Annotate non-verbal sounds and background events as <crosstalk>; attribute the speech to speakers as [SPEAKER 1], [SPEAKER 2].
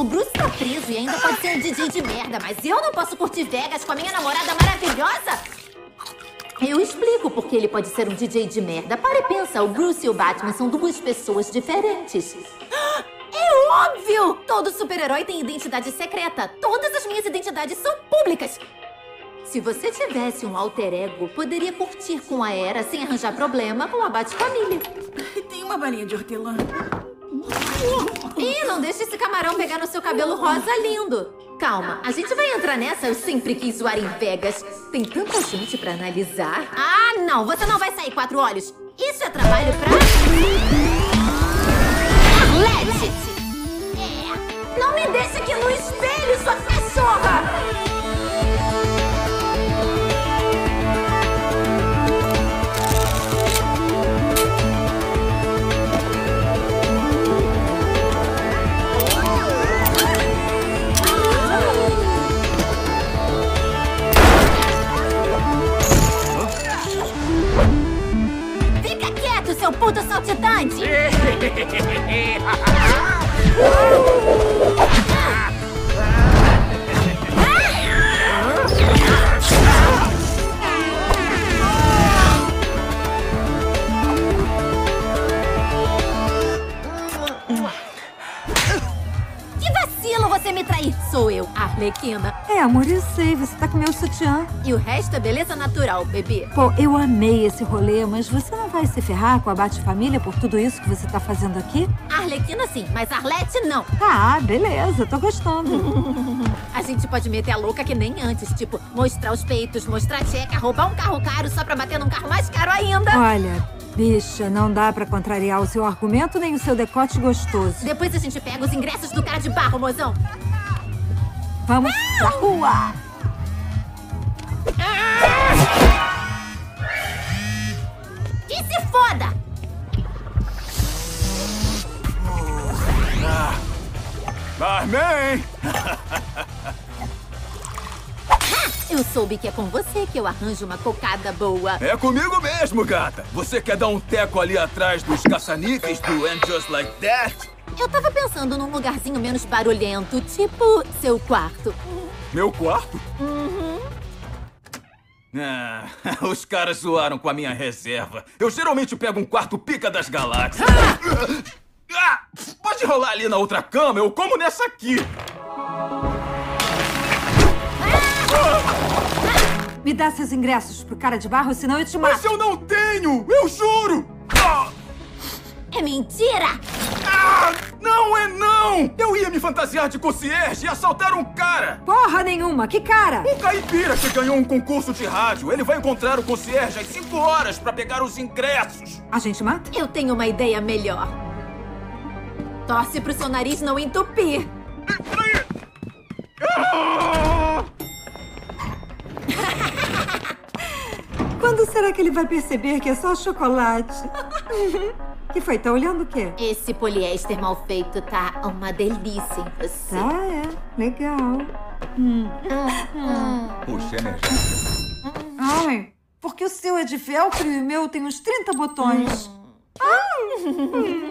[SPEAKER 1] O Bruce tá preso e ainda pode ser um DJ de merda, mas eu não posso curtir Vegas com a minha namorada maravilhosa? Eu explico porque ele pode ser um DJ de merda. Para e pensa, o Bruce e o Batman são duas pessoas diferentes. É óbvio! Todo super-herói tem identidade secreta. Todas as minhas identidades são públicas. Se você tivesse um alter ego, poderia curtir com a Era sem arranjar problema com a Bat-Família. <laughs>
[SPEAKER 2] Tem uma balinha de hortelã.
[SPEAKER 1] Não deixe esse camarão pegar no seu cabelo rosa lindo. Calma, a gente vai entrar nessa. Eu sempre quis zoar em Vegas. Tem tanta gente pra analisar. Ah, não, você não vai sair quatro olhos. Isso é trabalho pra. such a time. <laughs> <laughs> eu, Arlequina.
[SPEAKER 3] É, amor, eu sei. Você tá com meu sutiã.
[SPEAKER 1] E o resto é beleza natural, bebê.
[SPEAKER 3] Pô, eu amei esse rolê, mas você não vai se ferrar com a Bate-Família por tudo isso que você tá fazendo aqui?
[SPEAKER 1] Arlequina sim, mas Arlete não. <laughs>
[SPEAKER 3] Ah, beleza. Tô gostando. <laughs>
[SPEAKER 1] A gente pode meter a louca que nem antes, tipo, mostrar os peitos, mostrar a tcheca, roubar um carro caro só pra bater num carro mais caro ainda.
[SPEAKER 3] Olha, bicha, não dá pra contrariar o seu argumento nem o seu decote gostoso.
[SPEAKER 1] Depois a gente pega os ingressos do cara de barro, mozão.
[SPEAKER 3] Vamos pra rua!
[SPEAKER 1] Que se foda!
[SPEAKER 4] Barman! <laughs>
[SPEAKER 1] Eu soube que é com você que eu arranjo uma cocada boa.
[SPEAKER 4] É comigo mesmo, gata. Você quer dar um teco ali atrás dos caça-níqueis do And Just Like That?
[SPEAKER 1] Eu tava pensando num lugarzinho menos barulhento, tipo seu quarto.
[SPEAKER 4] Meu quarto? Uhum. Ah, <laughs> os caras zoaram com a minha reserva. Eu geralmente pego um quarto pica das galáxias. <laughs> Ah, pode rolar ali na outra cama, eu como nessa aqui.
[SPEAKER 3] Me dá seus ingressos pro cara de barro, senão eu te mato.
[SPEAKER 4] Mas eu não tenho! Eu juro! Ah,
[SPEAKER 1] É mentira!
[SPEAKER 4] Fantasiar de concierge e assaltar um cara!
[SPEAKER 3] Porra nenhuma! Que cara!
[SPEAKER 4] Um caipira que ganhou um concurso de rádio. Ele vai encontrar o concierge às 5 horas pra pegar os ingressos.
[SPEAKER 3] A gente mata?
[SPEAKER 1] Eu tenho uma ideia melhor. Torce pro seu nariz não entupir.
[SPEAKER 3] Quando será que ele vai perceber que é só chocolate? <laughs> que foi? Tá olhando o quê?
[SPEAKER 1] Esse poliéster mal feito tá uma delícia em você.
[SPEAKER 3] Ah, é. Legal.
[SPEAKER 4] Puxa, energia.
[SPEAKER 3] Ai, porque o seu é de velcro e o meu tem uns 30 botões. Ah.